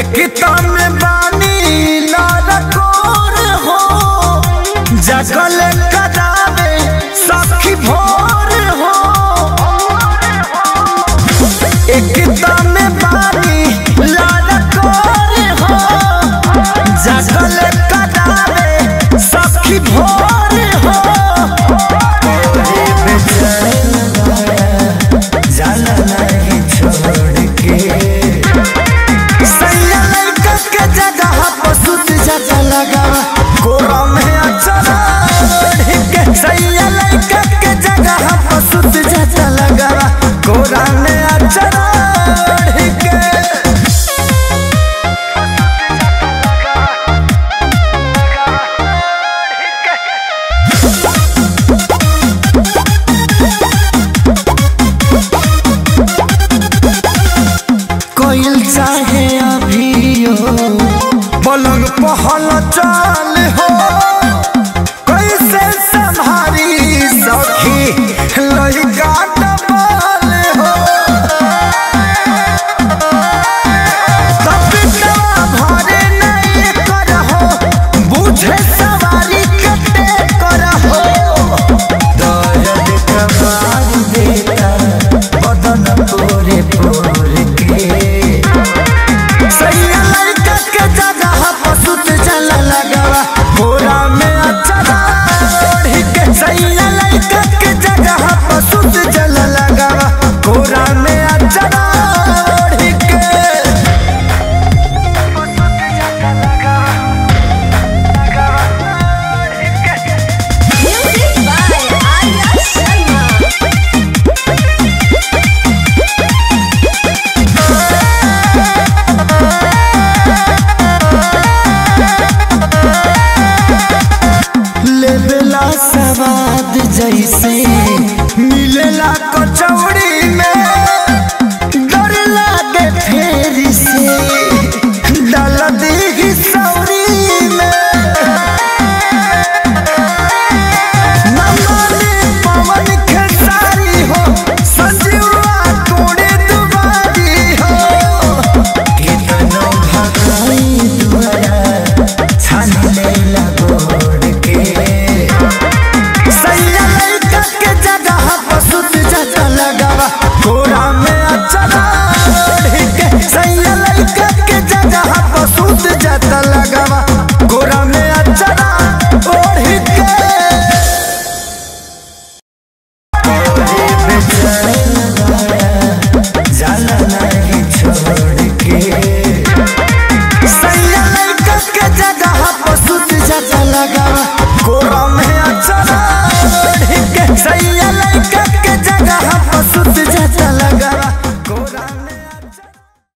एकता में बानी लालकोर हो जगल करावे सखी भोर हो। एकता है अभी हो बोलंग पहल चाल हो। जैसे मिलेला कचवा la cama.